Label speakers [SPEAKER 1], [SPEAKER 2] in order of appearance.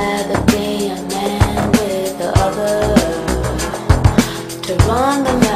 [SPEAKER 1] rather be a man with the other. To run the